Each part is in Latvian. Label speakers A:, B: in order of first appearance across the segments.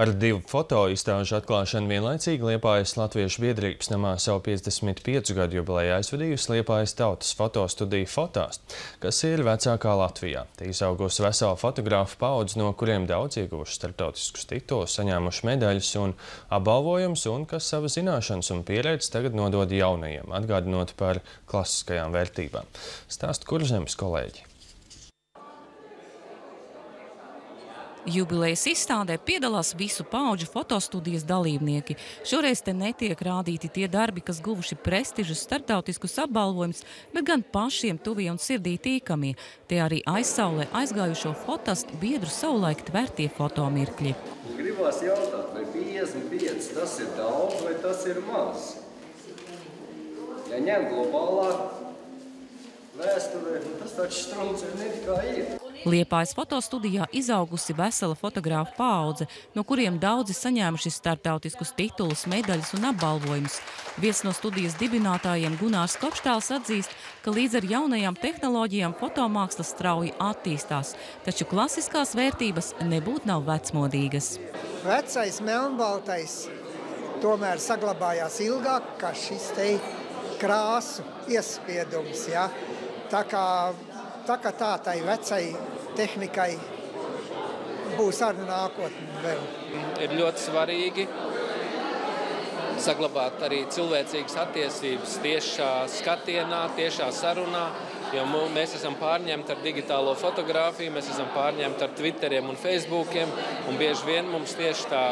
A: Ar divu foto izstāžu atklāšanu vienlaicīgi Liepājas Latviešu biedrības namā savu 55 gadu jubileju aizvadījusi Liepājas tautas fotostudija Fotās, kas ir vecākā Latvijā. Te izaugusi vesela fotografu paudze, no kuriem daudz ieguvuši starptautiskus titulus, saņēmuši medaļas un apbalvojumus, un kas savas zināšanas un pieredzi tagad nodod jaunajiem, atgādinot par klasiskajām vērtībām. Stāst Kurzemes kolēģi.
B: Jubilejas izstādē piedalās visu pauģu fotostudijas dalībnieki. Šoreiz te netiek rādīti tie darbi, kas guvuši prestižus startautiskus apbalvojumus, bet gan pašiem tuvie un sirdī tīkamie. Te arī aizsaulē aizgājušo fotastu biedru savulaik tvērtie fotomirkļi.
C: Gribās jautāt, vai 55 tas ir daudz vai tas ir maz? Ja ņem globālā vēsturē, nu tas taču strums ir ne tikai ir.
B: Liepājas fotostudijā izaugusi vesela fotogrāfa paudze, no kuriem daudzi saņēmuši startautiskus titulus, medaļas un apbalvojumus. Viens no studijas dibinātājiem Gunārs Kopštāls atzīst, ka līdz ar jaunajām tehnoloģijām fotomāksla strauji attīstās, taču klasiskās vērtības nebūtu nav vecmodīgas.
D: Vecais melnbaltais tomēr saglabājās ilgāk, kā šis te krāsu iespiedums. Ja? Tā kā tā, kā tā tai vecai tehnikai būs arī nākotnē vēl.
E: Ir ļoti svarīgi saglabāt arī cilvēcīgas attiecības tiešā skatienā, tiešā sarunā, jo mēs esam pārņemti ar digitālo fotografiju, mēs esam pārņemti ar Twitteriem un Facebookiem, un bieži vien mums tieši tā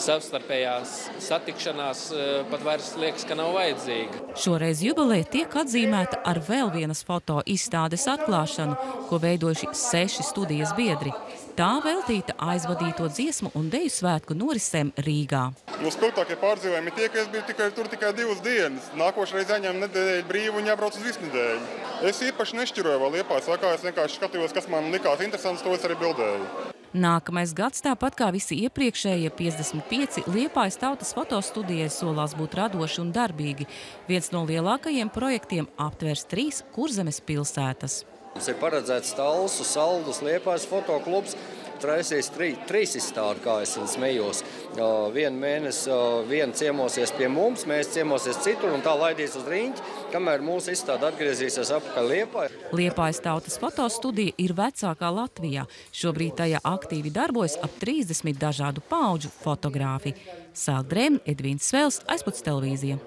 E: savstarpējās satikšanās eh, pat vairs liekas, ka nav vajadzīga.
B: Šoreiz jubileja tiek atzīmēta ar vēl vienas foto izstādes atklāšanu, ko veidojuši seši studijas biedri. Tā veltīta aizvadīto dziesmu un deju svētku norisēm Rīgā.
F: Nu, spilgtākie pārdzīvojumi tie, ka es biju tikai tur tikai divas dienas. Nākošais aņēmu nedēļu brīvu un jābrauc uz visu nedēļu. Es īpaši nešķiroju vēl liepās, kā es vienkārši skatījos, kas man likās interesants, to es arī bildēju.
B: Nākamais gads, tāpat kā visi iepriekšējie 55, Liepājas tautas fotostudijai solās būt radoši un darbīgi. Viens no lielākajiem projektiem aptvers trīs kurzemes pilsētas.
C: Mums ir paredzēts Talsu, Saldus, Liepājas fotoklubs, traisīs trī, trīs izstādi, kā es smējos. Vienu mēnesi viena ciemosies pie mums, mēs ciemosies citur un tā laidīs uz riņķi, kamēr mūsu izstāde atgriezīsies apakaļ Liepāja.
B: Liepājas tautas fotostudija ir vecākā Latvijā. Šobrīd tajā aktīvi darbojas ap 30 dažādu pauģu fotogrāfi. Sāk Drēm, Edvīns Svels, aizputs televīzija.